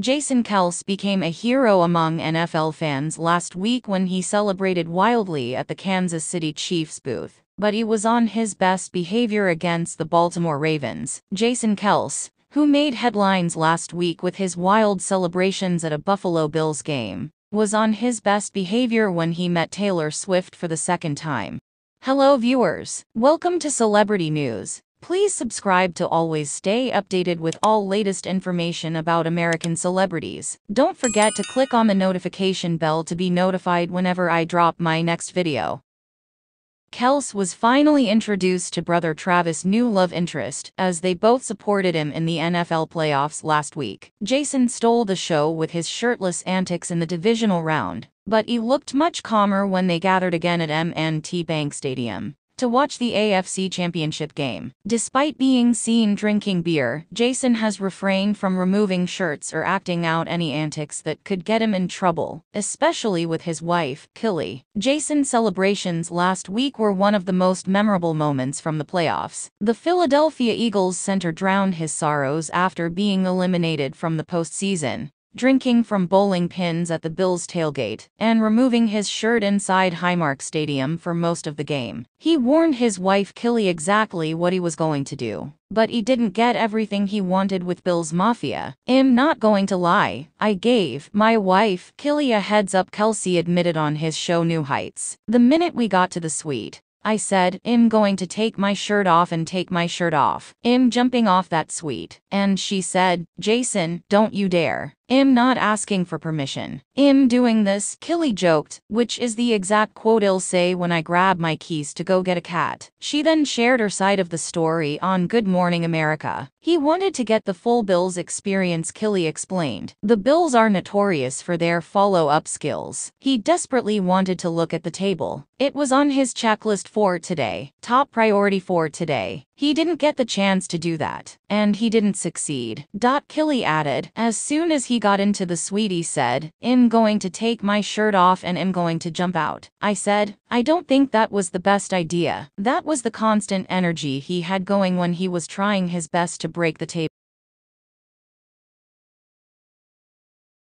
Jason Kelce became a hero among NFL fans last week when he celebrated wildly at the Kansas City Chiefs booth. But he was on his best behavior against the Baltimore Ravens. Jason Kelce, who made headlines last week with his wild celebrations at a Buffalo Bills game, was on his best behavior when he met Taylor Swift for the second time. Hello viewers, welcome to Celebrity News. Please subscribe to always stay updated with all latest information about American celebrities. Don't forget to click on the notification bell to be notified whenever I drop my next video. Kelce was finally introduced to brother Travis' new love interest, as they both supported him in the NFL playoffs last week. Jason stole the show with his shirtless antics in the divisional round, but he looked much calmer when they gathered again at M&T Bank Stadium to watch the AFC Championship game. Despite being seen drinking beer, Jason has refrained from removing shirts or acting out any antics that could get him in trouble, especially with his wife, Kylie. Jason's celebrations last week were one of the most memorable moments from the playoffs. The Philadelphia Eagles center drowned his sorrows after being eliminated from the postseason drinking from bowling pins at the Bills tailgate, and removing his shirt inside Highmark Stadium for most of the game. He warned his wife Kylie exactly what he was going to do. But he didn't get everything he wanted with Bills Mafia. I'm not going to lie, I gave my wife Kylie a heads up Kelce admitted on his show New Heights. The minute we got to the suite, I said, I'm going to take my shirt off and take my shirt off. I'm jumping off that suite. And she said, Jason, don't you dare. I'm not asking for permission. I'm doing this, Kylie joked, which is the exact quote I'll say when I grab my keys to go get a cat. She then shared her side of the story on Good Morning America. He wanted to get the full Bills experience, Kylie explained. The Bills are notorious for their follow up skills. He desperately wanted to look at the table. It was on his checklist for today, top priority for today. He didn't get the chance to do that, and he didn't succeed. Dot Killy added, as soon as he got into the suite he said, I'm going to take my shirt off and I'm going to jump out. I said, I don't think that was the best idea. That was the constant energy he had going when he was trying his best to break the table.